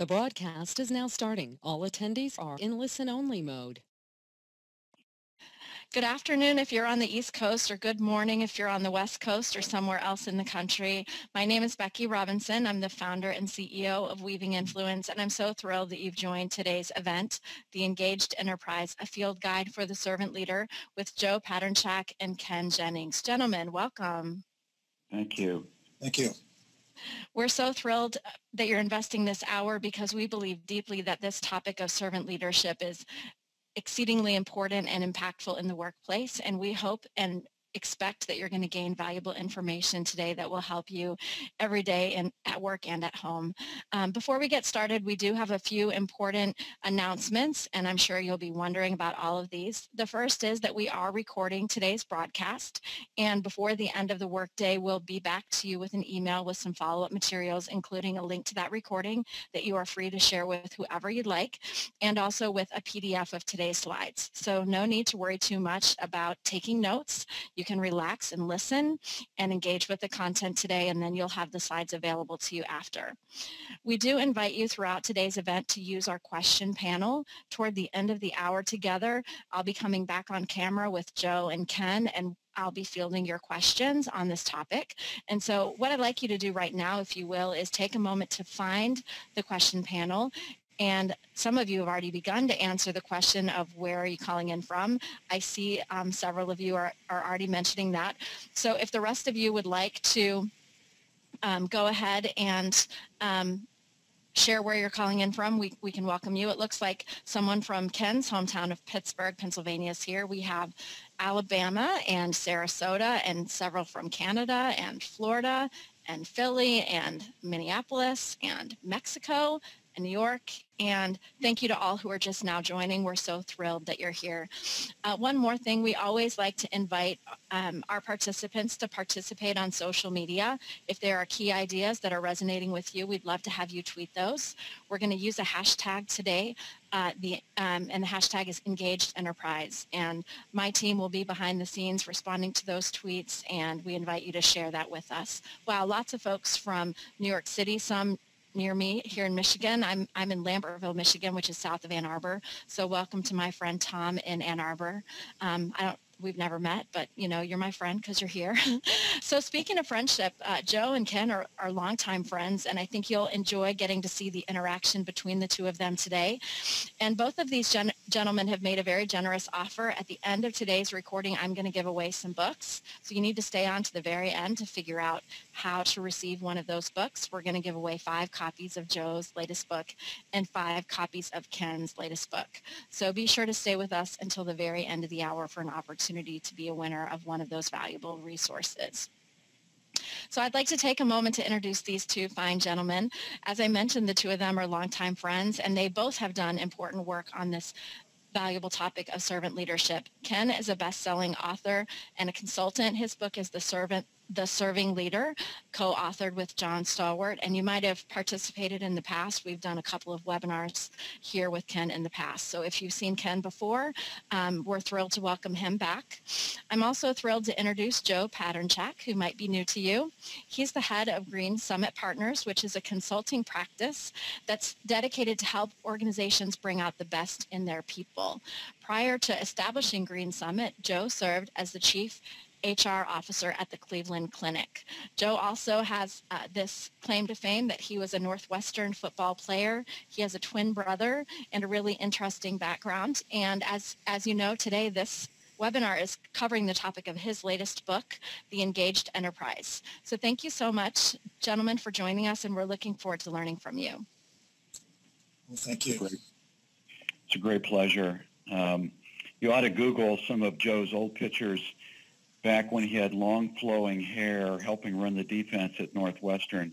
The broadcast is now starting. All attendees are in listen-only mode. Good afternoon if you're on the East Coast, or good morning if you're on the West Coast or somewhere else in the country. My name is Becky Robinson. I'm the founder and CEO of Weaving Influence, and I'm so thrilled that you've joined today's event, The Engaged Enterprise, a field guide for the servant leader with Joe Patrnchack and Ken Jennings. Gentlemen, welcome. Thank you. Thank you. We're so thrilled uh, that you're investing this hour because we believe deeply that this topic of servant leadership is exceedingly important and impactful in the workplace. And we hope and expect that you're going to gain valuable information today that will help you every day and at work and at home. Um, before we get started, we do have a few important announcements, and I'm sure you'll be wondering about all of these. The first is that we are recording today's broadcast, and before the end of the workday, we'll be back to you with an email with some follow-up materials, including a link to that recording that you are free to share with whoever you'd like, and also with a PDF of today's slides. So no need to worry too much about taking notes. Can relax and listen and engage with the content today, and then you'll have the slides available to you after. We do invite you throughout today's event to use our question panel. Toward the end of the hour together, I'll be coming back on camera with Joe and Ken, and I'll be fielding your questions on this topic. And so what I'd like you to do right now, if you will, is take a moment to find the question panel and some of you have already begun to answer the question of where are you calling in from. I see um, several of you are, are already mentioning that. So if the rest of you would like to um, go ahead and um, share where you're calling in from, we, we can welcome you. It looks like someone from Ken's hometown of Pittsburgh, Pennsylvania is here. We have Alabama and Sarasota and several from Canada and Florida and Philly and Minneapolis and Mexico New York and thank you to all who are just now joining. We're so thrilled that you're here. Uh, one more thing, we always like to invite um, our participants to participate on social media. If there are key ideas that are resonating with you, we'd love to have you tweet those. We're going to use a hashtag today, uh, the, um, and the hashtag is engaged enterprise. And my team will be behind the scenes responding to those tweets, and we invite you to share that with us. Wow, lots of folks from New York City, some near me here in Michigan. I'm, I'm in Lambertville, Michigan, which is south of Ann Arbor. So welcome to my friend Tom in Ann Arbor. Um, I don't we've never met, but you know, you're my friend because you're here. so speaking of friendship, uh, Joe and Ken are, are longtime friends, and I think you'll enjoy getting to see the interaction between the two of them today. And both of these gen- gentlemen have made a very generous offer. At the end of today's recording, I'm going to give away some books. So you need to stay on to the very end to figure out how to receive one of those books. We're going to give away five copies of Joe's latest book and five copies of Ken's latest book. So be sure to stay with us until the very end of the hour for an opportunity opportunity to be a winner of one of those valuable resources. So I'd like to take a moment to introduce these two fine gentlemen. As I mentioned, the two of them are longtime friends, and they both have done important work on this valuable topic of servant leadership. Ken is a best-selling author and a consultant. His book is The Servant the Serving Leader, co-authored with John Stahl-Wert, and you might have participated in the past. We've done a couple of webinars here with Ken in the past. So if you've seen Ken before, um, we're thrilled to welcome him back. I'm also thrilled to introduce Joe Patrnchack, who might be new to you. He's the head of Green Summit Partners, which is a consulting practice that's dedicated to help organizations bring out the best in their people. Prior to establishing Green Summit, Joe served as the chief HR officer at the Cleveland Clinic. Joe also has uh, this claim to fame that he was a Northwestern football player. He has a twin brother and a really interesting background. And as, as you know, today this webinar is covering the topic of his latest book, The Engaged Enterprise. So thank you so much, gentlemen, for joining us, and we're looking forward to learning from you. Well, thank you. It's a great pleasure. Um, you ought to Google some of Joe's old pictures back when he had long flowing hair helping run the defense at Northwestern.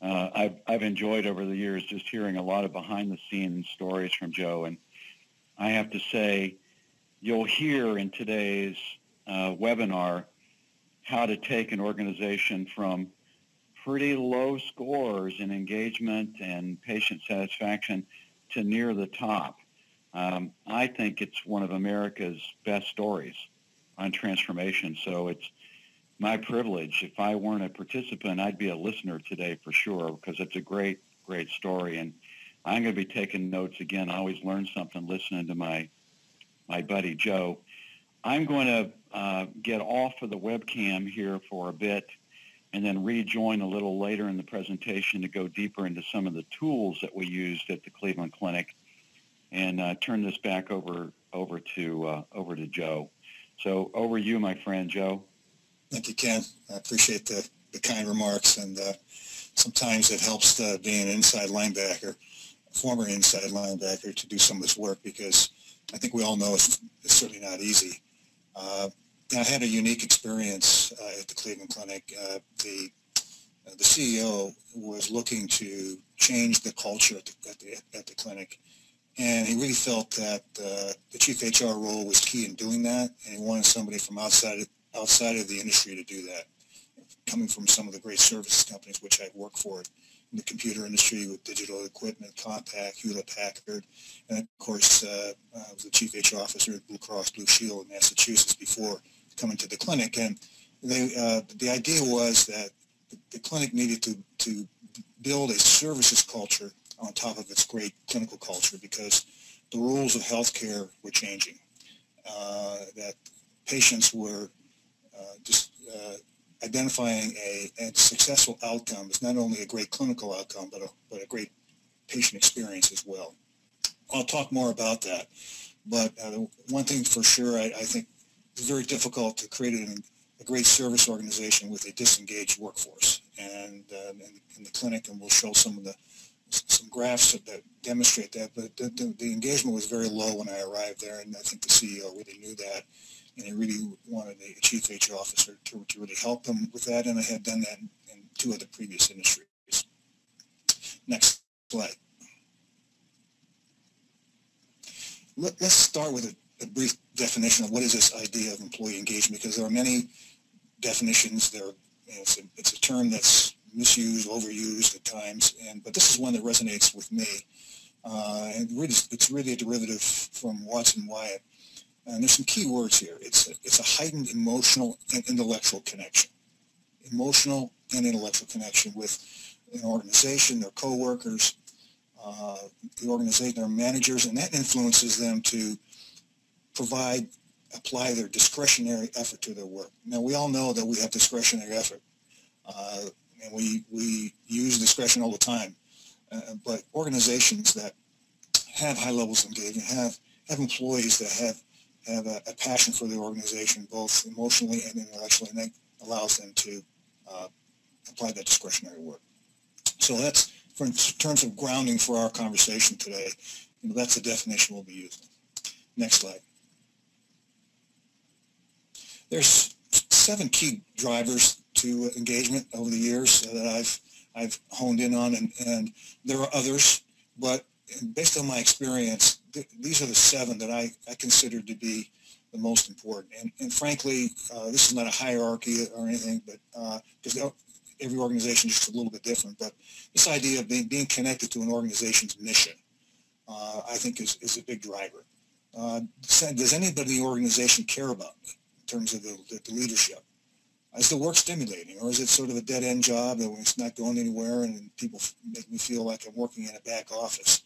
Uh, I've, I've enjoyed over the years just hearing a lot of behind the scenes stories from Joe. And I have to say, you'll hear in today's uh, webinar how to take an organization from pretty low scores in engagement and patient satisfaction to near the top. Um, I think it's one of America's best stories on transformation. So it's my privilege. If I weren't a participant, I'd be a listener today for sure because it's a great, great story. And I'm going to be taking notes again. I always learn something listening to my my buddy Joe. I'm going to uh, get off of the webcam here for a bit and then rejoin a little later in the presentation to go deeper into some of the tools that we used at the Cleveland Clinic and uh, turn this back over over to uh, over to Joe. So over you, my friend Joe. Thank you, Ken. I appreciate the, the kind remarks, and uh, sometimes it helps uh, being an inside linebacker, former inside linebacker, to do some of this work because I think we all know it's, it's certainly not easy. Uh, I had a unique experience uh, at the Cleveland Clinic. Uh, the the CEO was looking to change the culture at the, at the, at the clinic, and he really felt that uh, the chief HR role was key in doing that, and he wanted somebody from outside of, outside of the industry to do that, coming from some of the great services companies which I've worked for in the computer industry with digital equipment, Compaq, Hewlett Packard, and of course uh, I was the chief HR officer at Blue Cross Blue Shield in Massachusetts before coming to the clinic. And they, uh, the idea was that the clinic needed to, to build a services culture on top of its great clinical culture because the rules of healthcare were changing. Uh, that patients were uh, just uh, identifying a, a, successful outcome is not only a great clinical outcome, but a, but a great patient experience as well. I'll talk more about that. But uh, one thing for sure, I, I, think it's very difficult to create an, a great service organization with a disengaged workforce. And um, in, in, the clinic, and we'll show some of the some graphs that demonstrate that. But the, the, the engagement was very low when I arrived there, and I think the CEO really knew that and he really wanted a chief HR officer to, to really help him with that, and I had done that in, two of the previous industries. Next slide. Let, us start with a, a, brief definition of what is this idea of employee engagement, because there are many definitions. There, you know, it's, a, it's a term that's misused, overused at times, and but this is one that resonates with me. Uh, and really, it's really a derivative from Watson Wyatt. And there's some key words here. It's a, it's a heightened emotional and intellectual connection. Emotional and intellectual connection with an organization, their coworkers, uh, the organization, their managers, and that influences them to provide, apply their discretionary effort to their work. Now, we all know that we have discretionary effort, uh, and we, we use discretion all the time. Uh, but organizations that have high levels of engagement, have, have employees that have have a, a, passion for the organization, both emotionally and intellectually, and that allows them to uh, apply that discretionary work. So that's, for in terms of grounding for our conversation today, you know, that's the definition we'll be using. Next slide. There's seven key drivers to engagement over the years that I've I've honed in on, and, and there are others, but based on my experience, th- these are the seven that I, I consider to be the most important. And, and frankly, uh, this is not a hierarchy or anything, but because uh, every organization is just a little bit different. But this idea of being, being connected to an organization's mission, uh, I think, is, is a big driver. Uh, does anybody in the organization care about me in terms of the, the, the leadership? Is the work stimulating, or is it sort of a dead-end job that it's not going anywhere, and people make me feel like I'm working in a back office?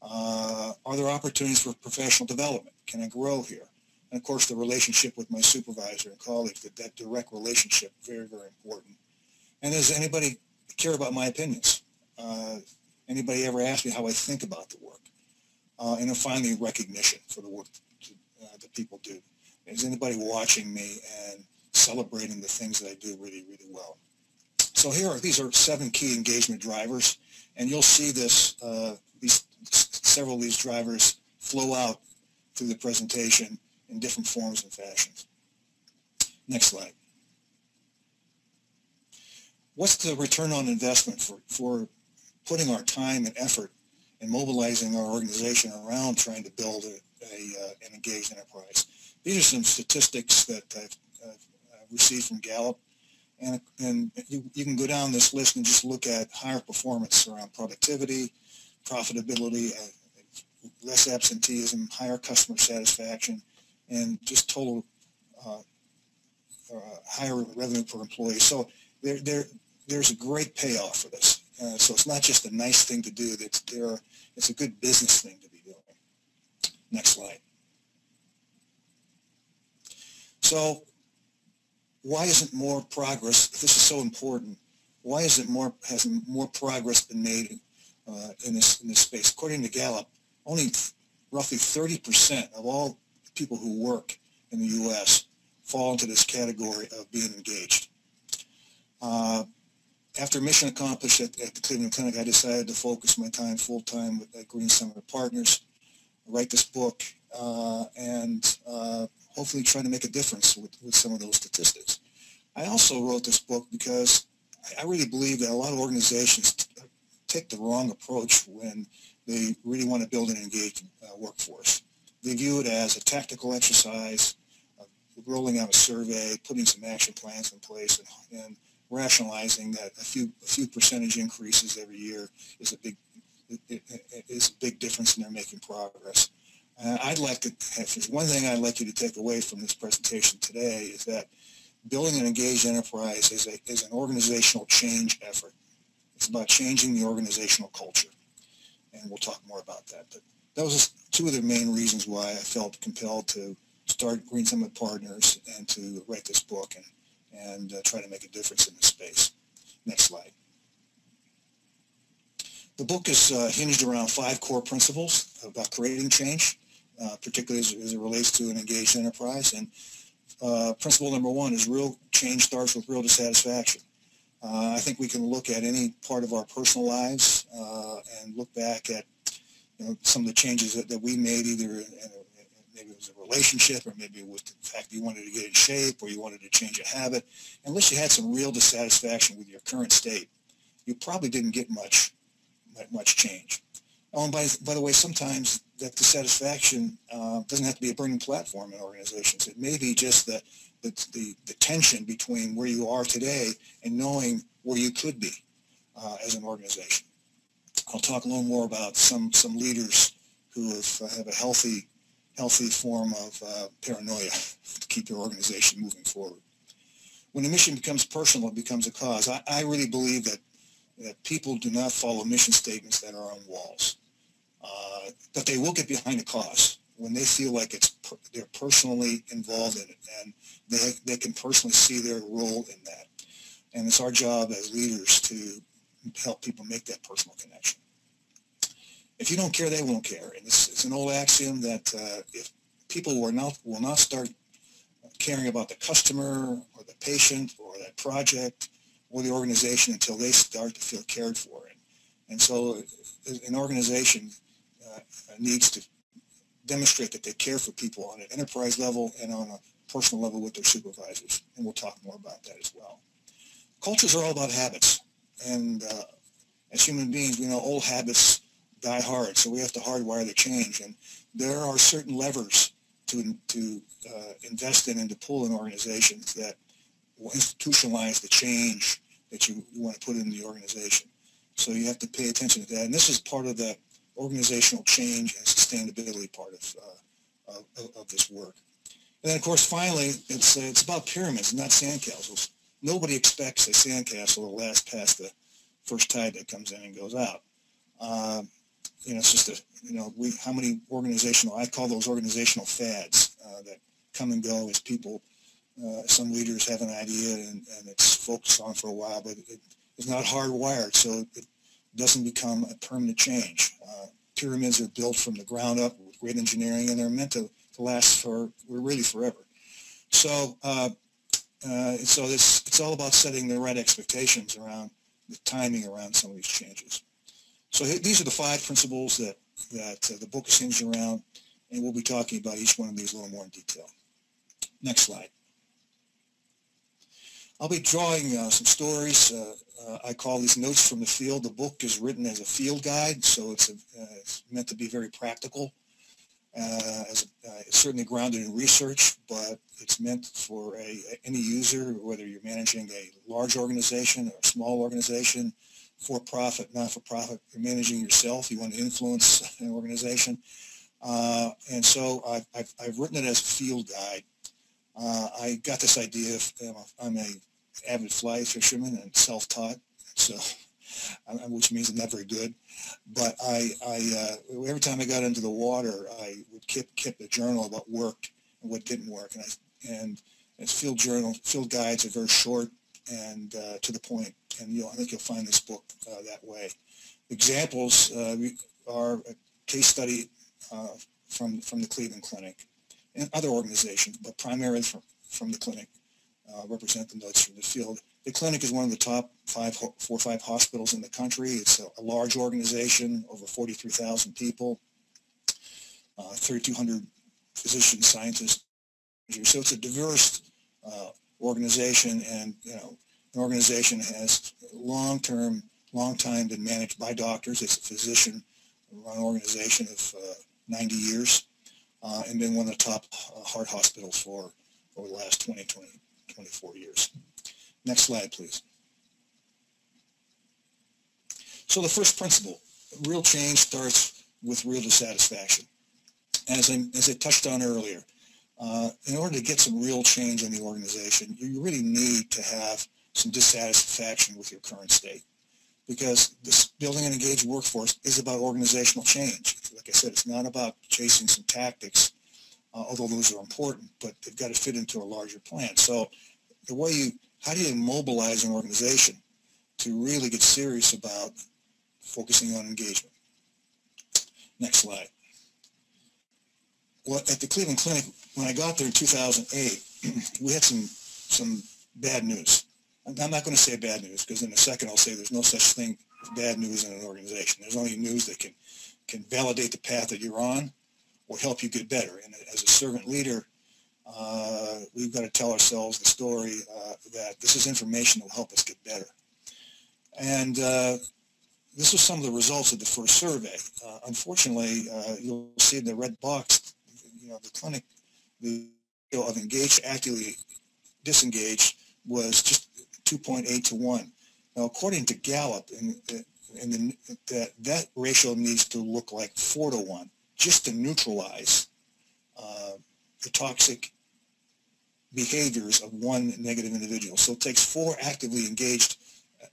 Uh, are there opportunities for professional development? Can I grow here? And of course, the relationship with my supervisor and colleagues, that, that direct relationship, very, very important. And does anybody care about my opinions? Uh, anybody ever ask me how I think about the work? Uh, and then finally, recognition for the work to, uh, that people do. Is anybody watching me and celebrating the things that I do really, really well? So here are, these are seven key engagement drivers, and you'll see this, uh, these several of these drivers flow out through the presentation in different forms and fashions. Next slide. What's the return on investment for, for putting our time and effort and mobilizing our organization around trying to build a, a uh, an engaged enterprise? These are some statistics that I've, I've received from Gallup. And, and you, you, can go down this list and just look at higher performance around productivity, profitability, uh, less absenteeism, higher customer satisfaction, and just total uh, uh, higher revenue per employee. So there, there, there's a great payoff for this. Uh, so it's not just a nice thing to do. It's, there, it's a good business thing to be doing. Next slide. So why isn't more progress, if this is so important, why isn't more, has more progress been made uh, in, this, in this space? According to Gallup, only roughly 30% of all people who work in the U.S. fall into this category of being engaged. Uh, after mission accomplished at, at, the Cleveland Clinic, I decided to focus my time full-time with Green Summit Partners, write this book, uh, and uh, hopefully trying to make a difference with, with some of those statistics. I also wrote this book because I really believe that a lot of organizations take the wrong approach when they really want to build an engaged uh, workforce. They view it as a tactical exercise, uh, rolling out a survey, putting some action plans in place, and, and rationalizing that a few a few percentage increases every year is a big is a big difference in their making progress. Uh, I'd like to have one thing I'd like you to take away from this presentation today is that building an engaged enterprise is, a, is an organizational change effort. It's about changing the organizational culture, and we'll talk more about that. But those are two of the main reasons why I felt compelled to start Green Summit Partners and to write this book and, and uh, try to make a difference in this space. Next slide. The book is uh, hinged around five core principles about creating change, uh, particularly as, as, it relates to an engaged enterprise. And uh, principle number one is real change starts with real dissatisfaction. Uh, I think we can look at any part of our personal lives uh, and look back at you know, some of the changes that, that we made either in, in a, maybe it was a relationship or maybe it was the fact you wanted to get in shape or you wanted to change a habit. Unless you had some real dissatisfaction with your current state, you probably didn't get much much change. Oh, and by, by the way, sometimes that dissatisfaction uh, doesn't have to be a burning platform in organizations. It may be just the, the, the, the tension between where you are today and knowing where you could be uh, as an organization. I'll talk a little more about some, some leaders who have, uh, have a healthy, healthy form of uh, paranoia to keep their organization moving forward. When a mission becomes personal, it becomes a cause. I, I really believe that, that people do not follow mission statements that are on walls, uh, that they will get behind a cause when they feel like it's per, they're personally involved in it and they, they can personally see their role in that. And it's our job as leaders to help people make that personal connection. If you don't care, they won't care. And it's, it's an old axiom that uh, if people will not, will not start caring about the customer or the patient or that project or the organization until they start to feel cared for. And, and so uh, an organization uh, needs to demonstrate that they care for people on an enterprise level and on a personal level with their supervisors. And we'll talk more about that as well. Cultures are all about habits. And uh, as human beings, we know old habits die hard, so we have to hardwire the change. And there are certain levers to, to uh, invest in and to pull in organizations that will institutionalize the change that you, you want to put in the organization. So you have to pay attention to that. And this is part of the organizational change and sustainability part of, uh, of, of, this work. And then, of course, finally, it's, uh, it's about pyramids, not sandcastles. Nobody expects a sandcastle to last past the first tide that comes in and goes out. Uh, you know, it's just a, you know, we, how many organizational, I call those organizational fads uh, that come and go as people, uh, some leaders have an idea and, and it's focused on for a while, but it, it's not hardwired, so it doesn't become a permanent change. Uh, pyramids are built from the ground up with great engineering, and they're meant to, to last for really forever. So uh, uh, so this, it's all about setting the right expectations around the timing around some of these changes. So these are the five principles that, that uh, the book is hinged around, and we'll be talking about each one of these a little more in detail. Next slide. I'll be drawing uh, some stories. Uh, uh, I call these notes from the field. The book is written as a field guide, so it's, a, uh, it's meant to be very practical. Uh, as a, it's certainly grounded in research, but it's meant for a, any user, whether you're managing a large organization or a small organization, for-profit, not-for-profit, you're managing yourself, you want to influence an organization. Uh, and so I've, I've, I've, written it as a field guide. Uh, I got this idea, of, I'm a avid fly fisherman and self-taught, so which means I'm not very good. But I, I uh, every time I got into the water, I would keep keep a journal of what worked and what didn't work, and I and it's field journal field guides are very short and uh, to the point, and you'll I think you'll find this book uh, that way. Examples uh, are a case study uh, from from the Cleveland Clinic and other organizations, but primarily from from the clinic uh, represent the notes from the field. The clinic is one of the top five, four or five hospitals in the country. It's a, a large organization, over 43,000 people, uh, 3,200 physicians, scientists. So it's a diverse uh, organization, and you know, an organization has long-term, long time been managed by doctors. It's a physician-run organization of uh, 90 years, uh, and been one of the top uh, heart hospitals for over the last 20, 20, 24 years. Next slide, please. So the first principle, real change starts with real dissatisfaction. As I, as I touched on earlier, uh, in order to get some real change in the organization, you really need to have some dissatisfaction with your current state because this building an engaged workforce is about organizational change. Like I said, it's not about chasing some tactics uh, although those are important, but they've got to fit into a larger plan. So the way you, how do you mobilize an organization to really get serious about focusing on engagement? Next slide. Well, at the Cleveland Clinic, when I got there in 2008, we had some some bad news. I'm not going to say bad news because in a second I'll say there's no such thing as bad news in an organization. There's only news that can can validate the path that you're on will help you get better. And as a servant leader, uh, we've got to tell ourselves the story uh, that this is information that will help us get better. And uh, this was some of the results of the first survey. Uh, unfortunately, uh, you'll see in the red box, you know, the clinic the of engaged actively disengaged was just 2.8 to 1. Now, according to Gallup, in, in the, that, that ratio needs to look like 4 to 1 just to neutralize uh, the toxic behaviors of one negative individual. So it takes four actively engaged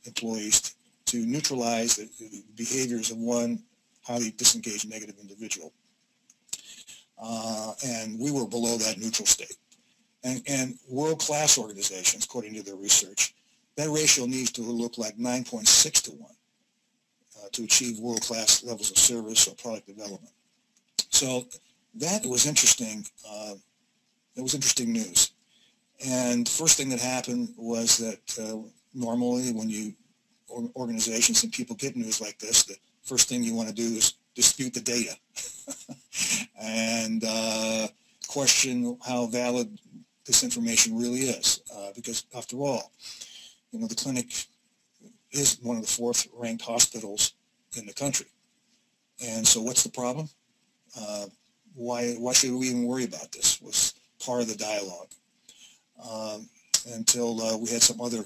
employees to neutralize the, the behaviors of one highly disengaged negative individual. Uh, and we were below that neutral state. And, and world-class organizations, according to their research, that ratio needs to look like 9.6 to 1 uh, to achieve world-class levels of service or product development. So that was interesting. Uh, it was interesting news. And first thing that happened was that uh, normally when you organizations and people get news like this, the first thing you want to do is dispute the data and uh, question how valid this information really is. Uh, because after all, you know, the clinic is one of the fourth ranked hospitals in the country. And so what's the problem? Uh, why, why should we even worry about this was part of the dialogue um, until uh, we had some other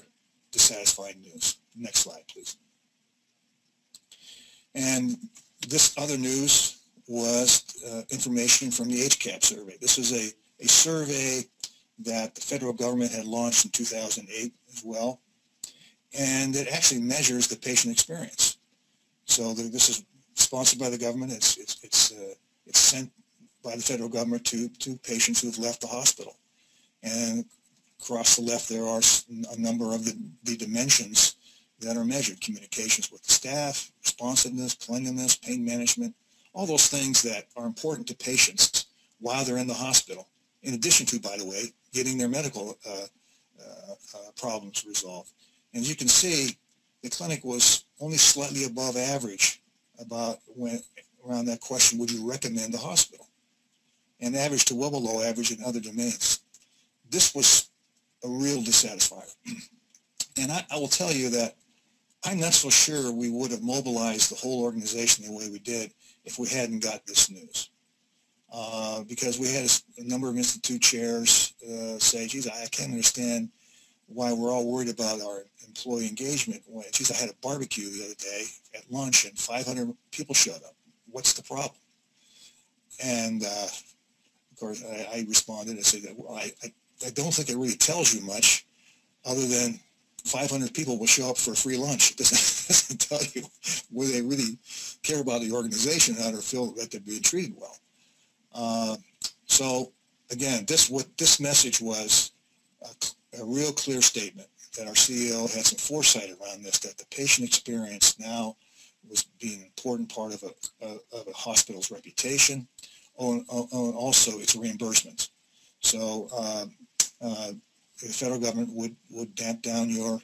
dissatisfying news. Next slide, please. And this other news was uh, information from the HCAHPS survey. This is a, a survey that the federal government had launched in 2008 as well, and it actually measures the patient experience. So this is sponsored by the government. It's, it's, it's uh, it's sent by the federal government to, to patients who have left the hospital. And across the left, there are a number of the, the dimensions that are measured, communications with the staff, responsiveness, cleanliness, pain management, all those things that are important to patients while they're in the hospital, in addition to, by the way, getting their medical uh, uh, uh, problems resolved. And as you can see, the clinic was only slightly above average about when around that question, would you recommend the hospital? And average to well below average in other domains. This was a real dissatisfier. and I, I will tell you that I'm not so sure we would have mobilized the whole organization the way we did if we hadn't got this news. Uh, because we had a, a, number of institute chairs uh, say, geez, I can't understand why we're all worried about our employee engagement. When, geez, I had a barbecue the other day at lunch and 500 people showed up what's the problem? And uh, of course, I, I, responded and said, well, I, I, I, don't think it really tells you much other than 500 people will show up for a free lunch. It doesn't, doesn't tell you whether they really care about the organization or feel that they're being treated well. Uh, so again, this what this message was a, a, real clear statement that our CEO had some foresight around this, that the patient experience now was being an important part of a, of a hospital's reputation, and also its reimbursements. So uh, uh, the federal government would, would damp down your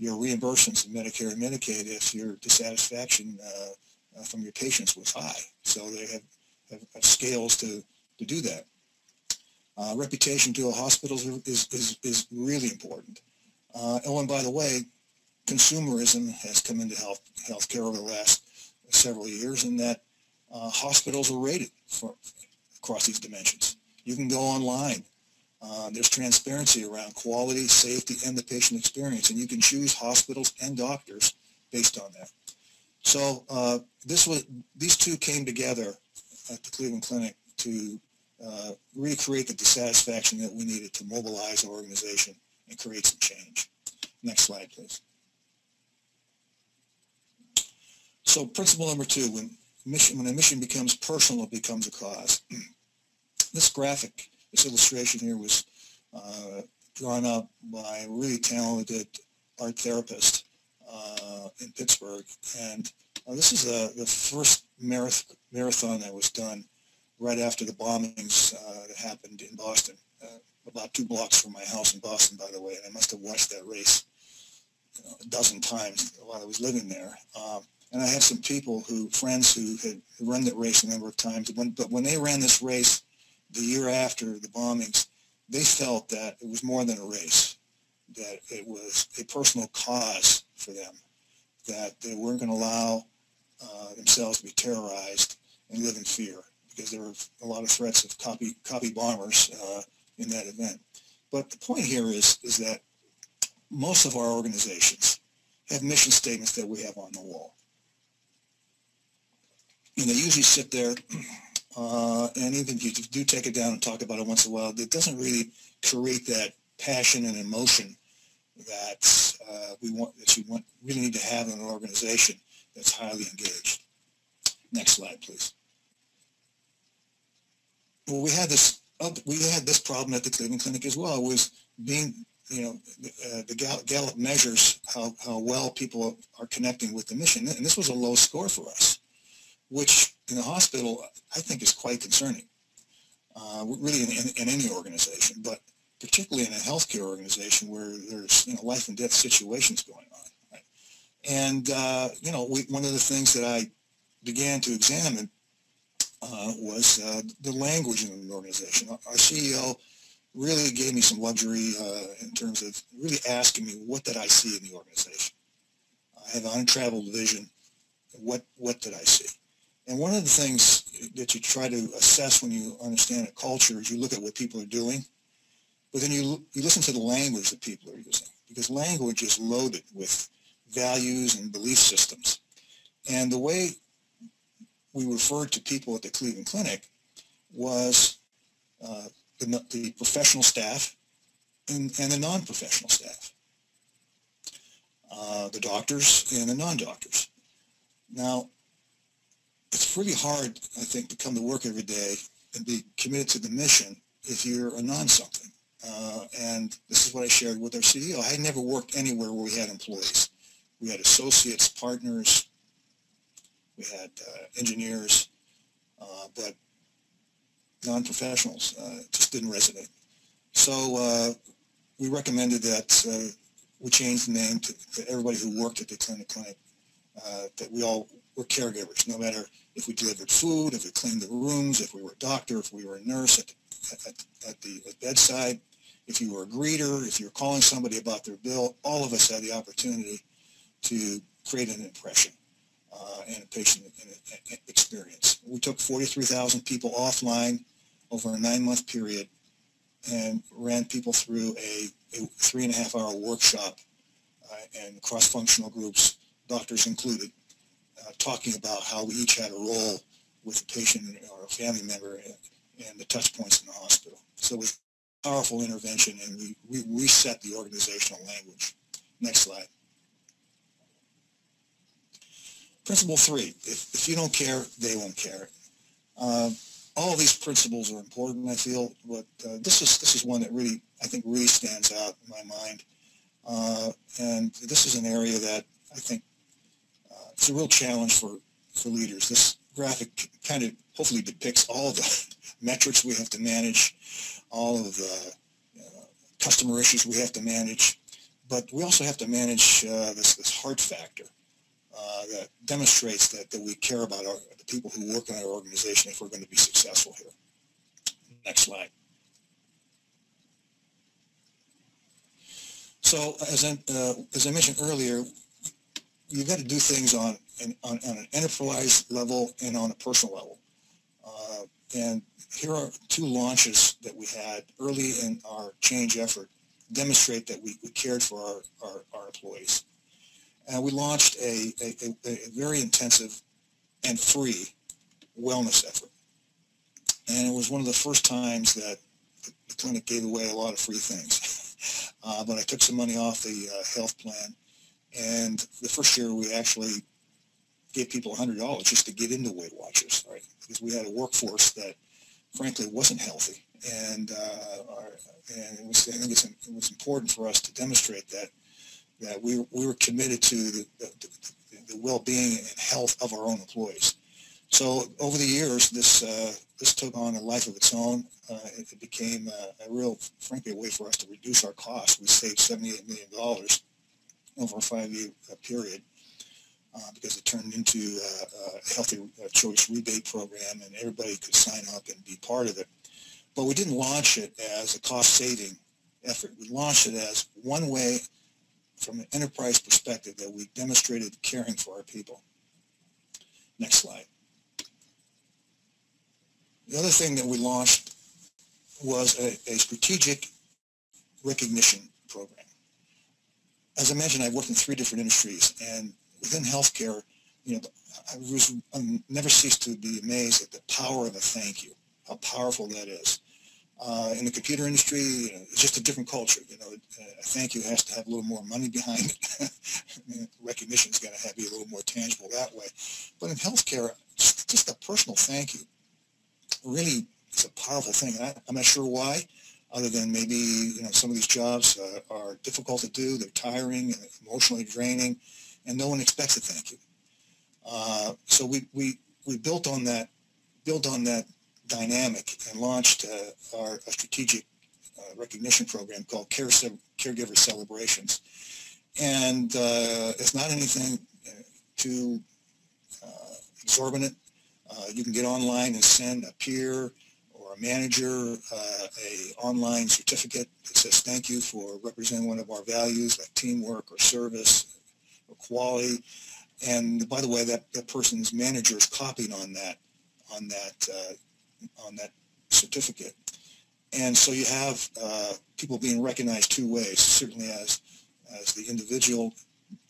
your reimbursements in Medicare and Medicaid if your dissatisfaction uh, uh, from your patients was high. So they have, have, have scales to, to do that. Uh, reputation to a hospital is, is, is really important. Uh, oh, and by the way, consumerism has come into health healthcare over the last several years, in that uh, hospitals are rated for, across these dimensions. You can go online uh, there's transparency around quality, safety, and the patient experience, and you can choose hospitals and doctors based on that. So uh, this was these two came together at the Cleveland Clinic to uh, recreate the dissatisfaction that we needed to mobilize our organization and create some change. Next slide, please. So principle number two, when mission when a mission becomes personal, it becomes a cause. this graphic this illustration here was uh, drawn up by a really talented art therapist uh, in Pittsburgh. And uh, this is a, the first marath marathon that was done right after the bombings uh, that happened in Boston, uh, about two blocks from my house in Boston, by the way. And I must have watched that race you know, a dozen times while I was living there. Um, and I had some people who, friends who had run that race a number of times. When, but when they ran this race, the year after the bombings, they felt that it was more than a race, that it was a personal cause for them, that they weren't going to allow uh, themselves to be terrorized and live in fear because there were a lot of threats of copy, copy bombers uh, in that event. But the point here is, is that most of our organizations have mission statements that we have on the wall. And they usually sit there uh, and even if you do take it down and talk about it once in a while, it doesn't really create that passion and emotion that uh, we want that you want really need to have in an organization that's highly engaged. Next slide, please. Well, we had this we had this problem at the Cleveland Clinic as well. Was being you know uh, the Gallup measures how how well people are connecting with the mission, and this was a low score for us which in the hospital I think is quite concerning, uh, really in, in, in, any organization, but particularly in a healthcare organization where there's you know life and death situations going on. Right? And uh, you know, we, one of the things that I began to examine uh, was uh, the language in an organization. Our CEO really gave me some luxury uh, in terms of really asking me what did I see in the organization. I have untraveled vision. What what did I see? And one of the things that you try to assess when you understand a culture is you look at what people are doing, but then you, you listen to the language that people are using because language is loaded with values and belief systems. And the way we referred to people at the Cleveland Clinic was uh, the, the, professional staff and, and the non-professional staff, uh, the doctors and the non-doctors. Now, it's pretty hard, I think, to come to work every day and be committed to the mission if you're a non-something. Uh, and this is what I shared with our CEO. I had never worked anywhere where we had employees. We had associates, partners, we had uh, engineers, uh, but non-professionals uh, just didn't resonate. So uh, we recommended that uh, we change the name to, to, everybody who worked at the clinic clinic, that we all were caregivers, no matter if we delivered food, if we cleaned the rooms, if we were a doctor, if we were a nurse at, at, at the at bedside, if you were a greeter, if you're calling somebody about their bill, all of us had the opportunity to create an impression uh, and a patient experience. We took 43,000 people offline over a nine-month period and ran people through a, a three and a half hour workshop uh, and cross-functional groups, doctors included, talking about how we each had a role with a patient or a family member and, and the touch points in the hospital. So it was powerful intervention and we, we reset the organizational language Next slide. Principle three, if, if you don't care, they won't care. Uh, all these principles are important, I feel, but uh, this is this is one that really, I think, really stands out in my mind. Uh, and this is an area that I think uh, it's a real challenge for, for leaders. This graphic kind of hopefully depicts all the metrics we have to manage, all of the uh, customer issues we have to manage, but we also have to manage uh, this, this heart factor uh, that demonstrates that, that we care about our, the people who work in our organization if we're going to be successful here. Next slide. So as I, uh, as I mentioned earlier, you've got to do things on an, on, on, an enterprise level and on a personal level. Uh, and here are two launches that we had early in our change effort demonstrate that we, we cared for our, our, our employees. And we launched a, a, a, very intensive and free wellness effort. And it was one of the first times that the clinic gave away a lot of free things. uh, but I took some money off the uh, health plan. And the first year we actually gave people $100 just to get into Weight Watchers, right? Because we had a workforce that frankly wasn't healthy. And, uh, our, and was, I think it was important for us to demonstrate that that we, we were committed to the, the, the well-being and health of our own employees. So over the years, this uh, this took on a life of its own. Uh, it, it, became a, a, real, frankly, a way for us to reduce our costs. We saved $78 million over a five-year uh, period uh, because it turned into a, a healthy uh, choice rebate program, and everybody could sign up and be part of it. But we didn't launch it as a cost-saving effort. We launched it as one way from an enterprise perspective that we demonstrated caring for our people. Next slide. The other thing that we launched was a, a strategic recognition program. As I mentioned, I've worked in three different industries, and within healthcare, you know, I was I never ceased to be amazed at the power of a thank you, how powerful that is. Uh, in the computer industry, you know, it's just a different culture. You know, a thank you has to have a little more money behind it. Recognition's got to be a little more tangible that way. But in healthcare, just, just a personal thank you really is a powerful thing. And I, am not sure why, other than maybe you know some of these jobs uh, are difficult to do. They're tiring and emotionally draining, and no one expects a thank you. Uh, so we, we we built on that built on that dynamic and launched uh, our strategic uh, recognition program called Care Caregiver Celebrations. And uh, it's not anything uh, too uh, exorbitant. Uh, you can get online and send a peer or a manager a online certificate that says thank you for representing one of our values like teamwork or service or quality. And by the way, that, that person's manager is copied on that on that on that certificate. And so you have uh, people being recognized two ways, certainly as as the individual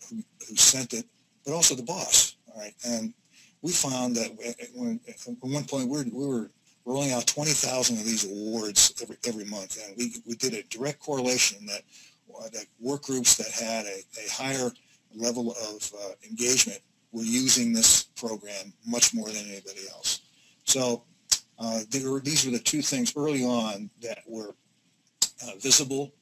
who, who sent it, but also the boss. All right, and we found that when, at one point we were, we were rolling out 20,000 of these awards every every month, and we, we did a direct correlation that uh, that work groups that had a, a higher level of uh, engagement were using this program much more than anybody else. So uh, were, these were the two things early on that were uh, visible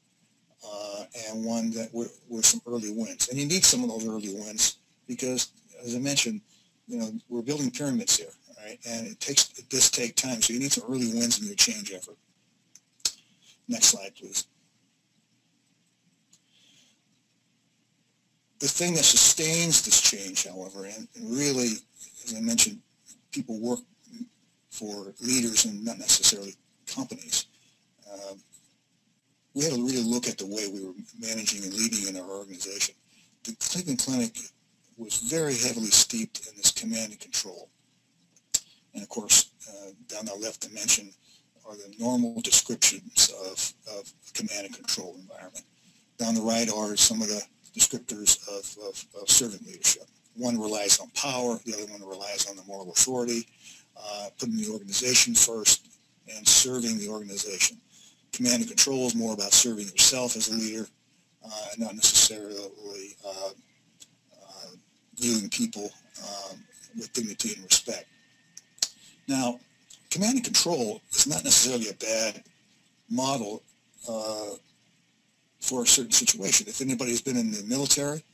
uh, and one that were, were some early wins. And you need some of those early wins because, as I mentioned, you know, we're building pyramids here, right? And it takes it does take time, so you need some early wins in your change effort. Next slide, please. The thing that sustains this change, however, and, really, as I mentioned, people work for leaders and not necessarily companies. Um, we had to really look at the way we were managing and leading in our organization. The Cleveland Clinic was very heavily steeped in this command and control. And of course, uh, down the left dimension are the normal descriptions of, of command and control environment. Down the right are some of the descriptors of, of, of servant leadership. One relies on power, the other one relies on the moral authority, uh, putting the organization first and serving the organization. Command and control is more about serving yourself as a leader. uh, not necessarily uh, uh, viewing people um, with dignity and respect. Now, command and control is not necessarily a bad model uh, for a certain situation. If anybody's been in the military,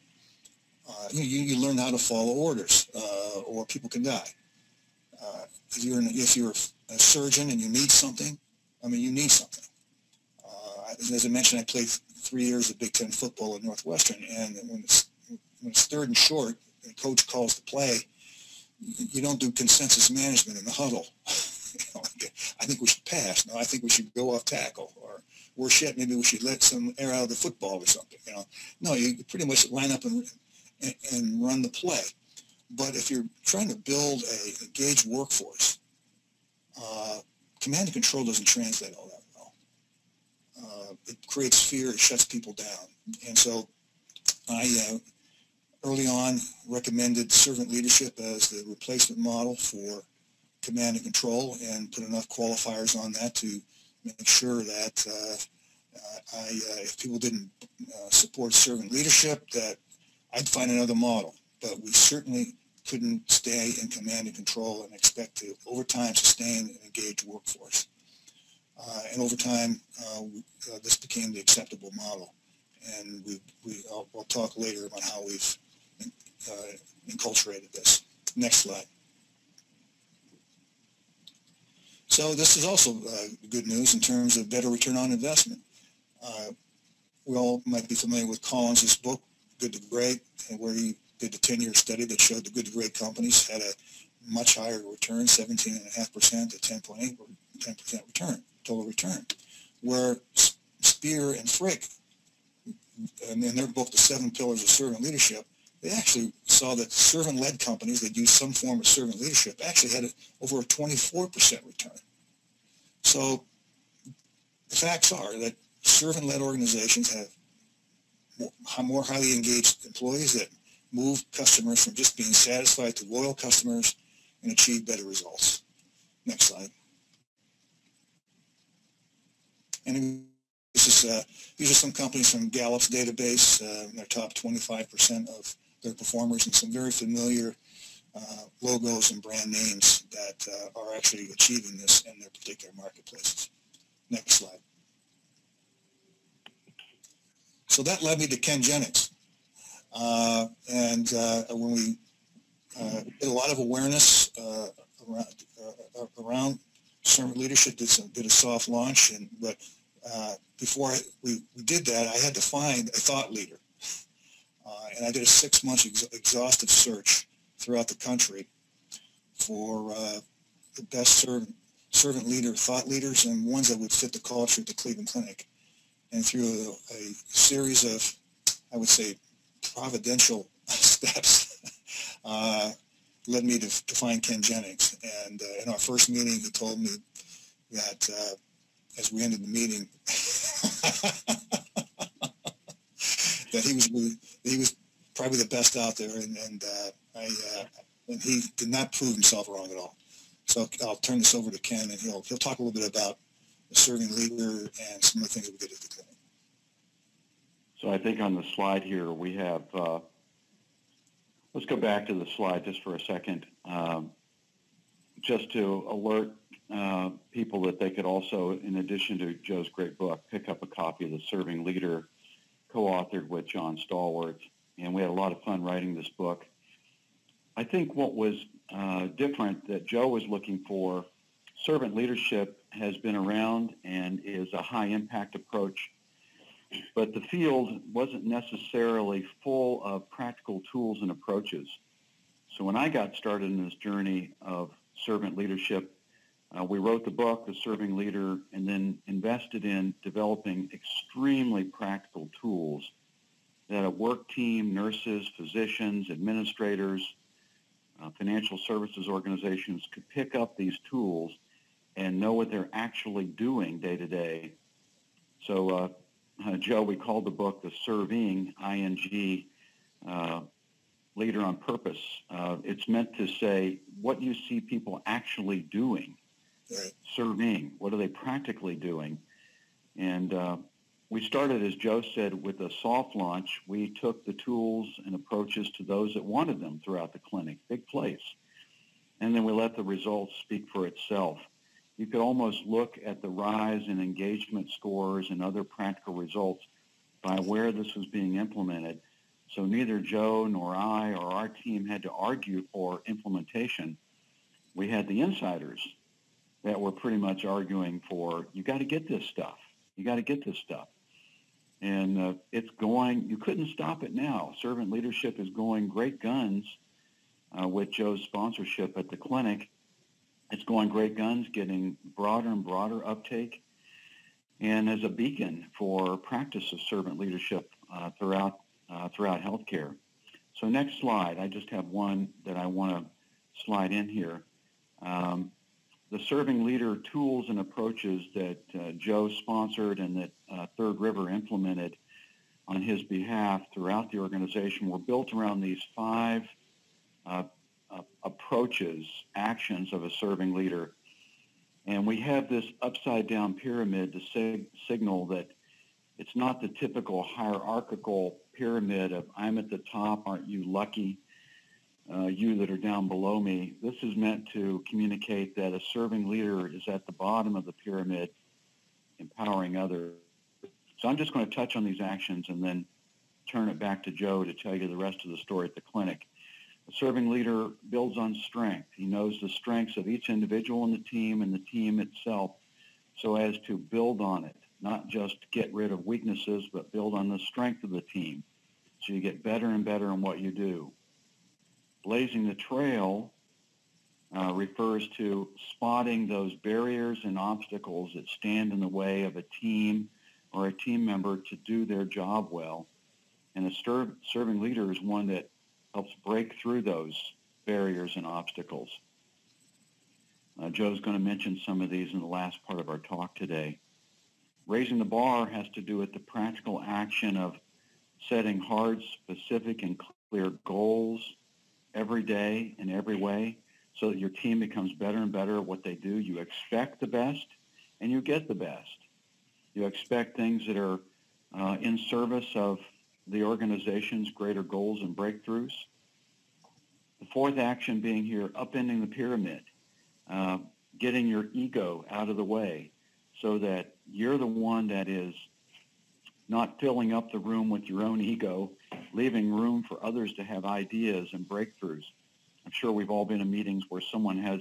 uh, you, you learn how to follow orders uh, or people can die. Uh, if, you're an, if you're a surgeon and you need something, I mean, you need something. Uh, as I mentioned, I played three years of Big Ten football at Northwestern, and when it's, when it's third and short, the coach calls the play, you don't do consensus management in the huddle. I think we should pass. No, I think we should go off tackle. Or worse yet, maybe we should let some air out of the football or something. You know, no, you pretty much line up and and, and run the play. But if you're trying to build a engaged workforce, uh, command and control doesn't translate all that well. Uh, it creates fear. It shuts people down. And so I uh, early on recommended servant leadership as the replacement model for command and control and put enough qualifiers on that to make sure that uh, I, uh, if people didn't uh, support servant leadership, that I'd find another model. But we certainly couldn't stay in command and control and expect to, over time, sustain an engaged workforce. Uh, and over time, uh, uh, this became the acceptable model. And we, we, I'll, I'll talk later about how we've uh, enculturated this. Next slide. So this is also uh, good news in terms of better return on investment. Uh, we all might be familiar with Collins' book, Good to Great, where he did a 10-year study that showed the good to great companies had a much higher return, 17.5% to 10.8 10% return, total return, where Spear and Frick, and in their book, The Seven Pillars of Servant Leadership, they actually saw that servant-led companies that used some form of servant leadership actually had over a 24% return. So the facts are that servant-led organizations have more highly engaged employees that move customers from just being satisfied to loyal customers and achieve better results. Next slide. And this is, uh, these are some companies from Gallup's database, uh, their top 25% of their performers and some very familiar uh, logos and brand names that uh, are actually achieving this in their particular marketplaces. Next slide. So that led me to Ken Jennings. Uh, and uh, when we uh, did a lot of awareness uh, around, around servant leadership, did, some, did a soft launch, and but before we, we did that, I had to find a thought leader. And I did a six-month ex exhaustive search throughout the country for the best servant, servant leader, thought leaders, and ones that would fit the culture at the Cleveland Clinic. And through a, a series of, I would say, providential steps uh, led me to, to, find Ken Jennings. And uh, in our first meeting, he told me that uh, as we ended the meeting, that he was he was probably the best out there, and, and uh, I uh, and he did not prove himself wrong at all. So I'll turn this over to Ken, and he'll he'll talk a little bit about the serving leader and some of the things that we did at the clinic. So I think on the slide here we have, uh, let's go back to the slide just for a second, um, just to alert uh, people that they could also, in addition to Joe's great book, pick up a copy of The Serving Leader, co-authored with John Stahl-Wert. And we had a lot of fun writing this book. I think what was uh, different that Joe was looking for, servant leadership has been around and is a high impact approach but the field wasn't necessarily full of practical tools and approaches. So when I got started in this journey of servant leadership, uh, we wrote the book, The Serving Leader, and then invested in developing extremely practical tools that a work team, nurses, physicians, administrators, uh, financial services organizations could pick up these tools and know what they're actually doing day to day. So uh, uh, Joe, we called the book the Serving, I-N-G, uh, Leader on Purpose. Uh, it's meant to say, what you see people actually doing? Right. Serving, what are they practically doing? And uh, we started, as Joe said, with a soft launch. We took the tools and approaches to those that wanted them throughout the clinic. Big place. And then we let the results speak for itself. You could almost look at the rise in engagement scores and other practical results by where this was being implemented. So neither Joe nor I or our team had to argue for implementation. We had the insiders that were pretty much arguing for, you got to get this stuff. You got to get this stuff and uh, it's going. You couldn't stop it now. Servant leadership is going great guns uh, with Joe's sponsorship at the clinic. It's going great guns, getting broader and broader uptake, and as a beacon for practice of servant leadership uh, throughout uh, throughout healthcare. So next slide. I just have one that I want to slide in here. Um, the serving leader tools and approaches that uh, Joe sponsored and that uh, Third River implemented on his behalf throughout the organization were built around these five uh, uh approaches, actions of a serving leader. And we have this upside down pyramid to sig- signal that it's not the typical hierarchical pyramid of I'm at the top, aren't you lucky? Uh, you that are down below me. This is meant to communicate that a serving leader is at the bottom of the pyramid, empowering others. So I'm just going to touch on these actions and then turn it back to Joe to tell you the rest of the story at the clinic. A serving leader builds on strength. He knows the strengths of each individual in the team and the team itself so as to build on it, not just get rid of weaknesses, but build on the strength of the team. So you get better and better in what you do. Blazing the trail uh, refers to spotting those barriers and obstacles that stand in the way of a team or a team member to do their job well. And a ser- serving leader is one that helps break through those barriers and obstacles. Uh, Joe's going to mention some of these in the last part of our talk today. Raising the bar has to do with the practical action of setting hard, specific, and clear goals, every day in every way so that your team becomes better and better at what they do. You expect the best and you get the best. You expect things that are uh, in service of the organization's greater goals and breakthroughs. The fourth action being here, upending the pyramid, uh, getting your ego out of the way so that you're the one that is not filling up the room with your own ego, leaving room for others to have ideas and breakthroughs. I'm sure we've all been in meetings where someone has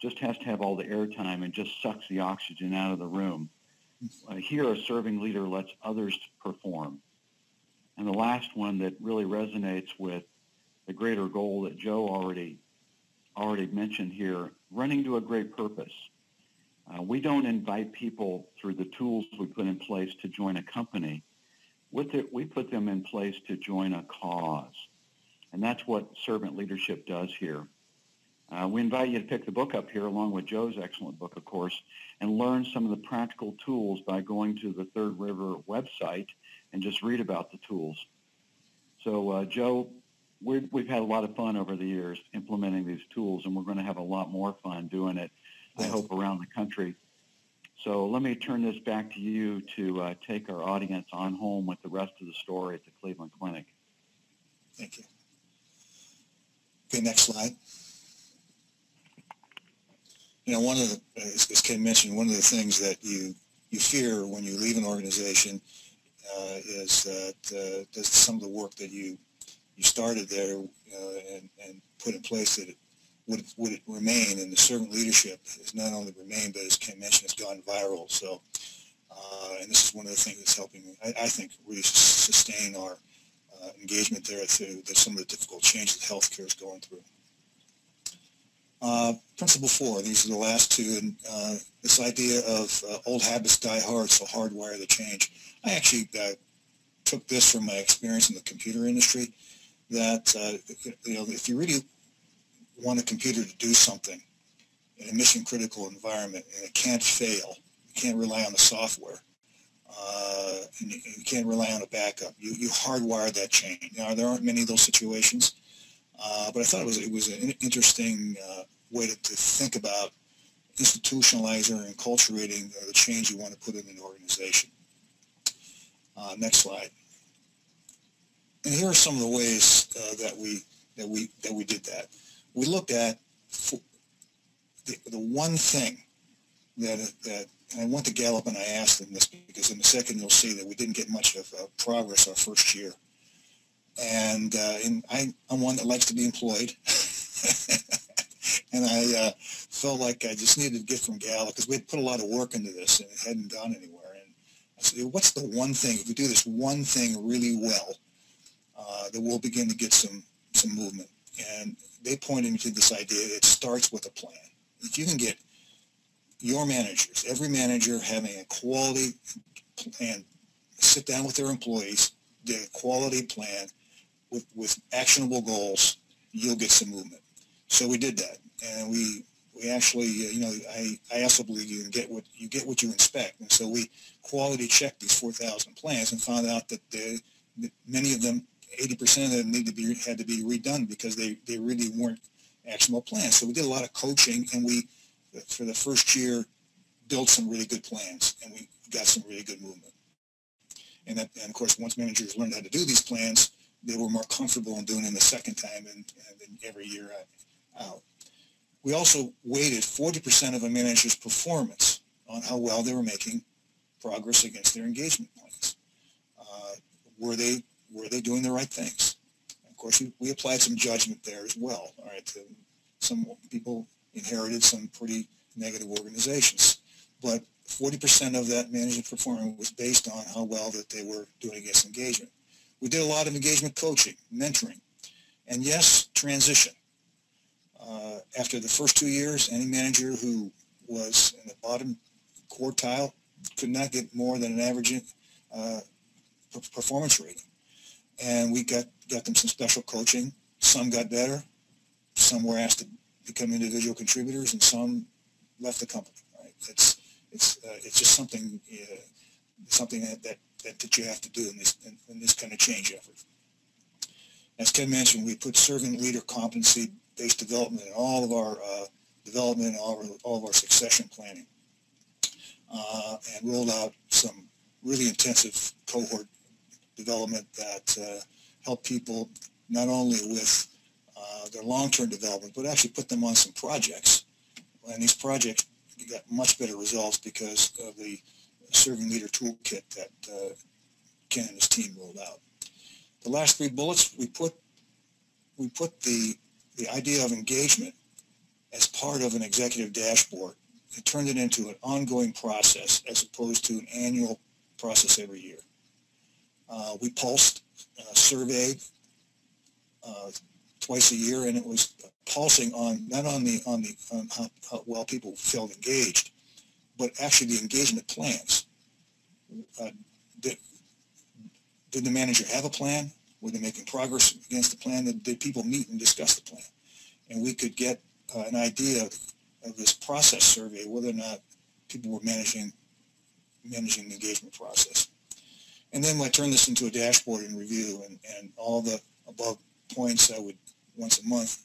just has to have all the airtime and just sucks the oxygen out of the room. Uh, here, a serving leader lets others perform. And the last one that really resonates with the greater goal that Joe already already mentioned here, running to a great purpose. Uh, we don't invite people through the tools we put in place to join a company. With it, we put them in place to join a cause. And that's what servant leadership does here. Uh, we invite you to pick the book up here along with Joe's excellent book, of course, and learn some of the practical tools by going to the Third River website and just read about the tools. So, uh, Joe, we have had a lot of fun over the years implementing these tools, and we're going to have a lot more fun doing it I hope, around the country. So let me turn this back to you to uh, take our audience on home with the rest of the story at the Cleveland Clinic. Thank you. Okay, next slide. You know, one of the, as, Ken mentioned, one of the things that you you fear when you leave an organization uh, is that uh, does some of the work that you you started there uh, and, and put in place that it would, would it remain, and the servant leadership has not only remained, but as Ken mentioned, has gone viral. So, uh, and this is one of the things that's helping, I, I think, really sustain our uh, engagement there through some of the difficult changes that healthcare is going through. Uh, principle four, these are the last two, and uh, this idea of uh, old habits die hard, so hardwire the change. I actually uh, took this from my experience in the computer industry, that, you know, if you really want a computer to do something in a mission critical environment and it can't fail. You can't rely on the software. Uh, and you, you, can't rely on a backup. You, you hardwire that chain. Now, there aren't many of those situations, uh, but I thought it was, it was an interesting uh, way to, to, think about institutionalizing and cultivating the change you want to put in an organization. Uh, next slide. And here are some of the ways uh, that we that we that we did that. We looked at the, the one thing that that I went to Gallup and I asked them this because in a second you'll see that we didn't get much of uh, progress our first year. And, uh, and I, I'm one that likes to be employed. and I uh, felt like I just needed to get from Gallup because we had put a lot of work into this and it hadn't gone anywhere. And I said, what's the one thing, if we do this one thing really well, uh, that we'll begin to get some, some movement. And they pointed me to this idea, it starts with a plan. If you can get your managers, every manager having a quality plan, sit down with their employees, the quality plan with, with actionable goals, you'll get some movement. So we did that, and we we actually, uh, you know, I, I also believe you can get what you get what you inspect, and so we quality checked these 4,000 plans and found out that, the, that many of them, 80% of them, need to be had to be redone because they they really weren't actionable plans. So we did a lot of coaching, and we for the first year built some really good plans, and we got some really good movement. And, that, and of course, once managers learned how to do these plans, they were more comfortable in doing them the second time and, and every year out. We also weighted 40% of a manager's performance on how well they were making progress against their engagement plans. Uh, were they were they doing the right things? Of course, we, we applied some judgment there as well. All right, some people inherited some pretty negative organizations, but 40% of that management performance was based on how well that they were doing against engagement. We did a lot of engagement coaching, mentoring, and yes, transition. Uh, after the first two years, any manager who was in the bottom quartile could not get more than an average uh, performance rating. And we got, got them some special coaching. Some got better. Some were asked to become individual contributors, and some left the company. Right? It's, it's, uh, it's just something, uh, something that, that that, you have to do in this, in, in this kind of change effort. As Ken mentioned, we put servant leader competency-based development in all of our uh, development, all, all of our succession planning, uh, and rolled out some really intensive cohort development that uh, help people not only with uh, their long-term development, but actually put them on some projects. And these projects got much better results because of the serving leader toolkit that uh, Ken and his team rolled out. The last three bullets, we put we put the the idea of engagement as part of an executive dashboard and turned it into an ongoing process as opposed to an annual process every year. Uh, we pulsed, uh, surveyed uh, twice a year, and it was pulsing on not on the on the on how, how well people felt engaged, but actually the engagement plans. Uh, did, did the manager have a plan? Were they making progress against the plan? Did, did people meet and discuss the plan? And we could get uh, an idea of this process survey, whether or not people were managing managing the engagement process. And then I turn this into a dashboard and review, and, and all the above points I would once a month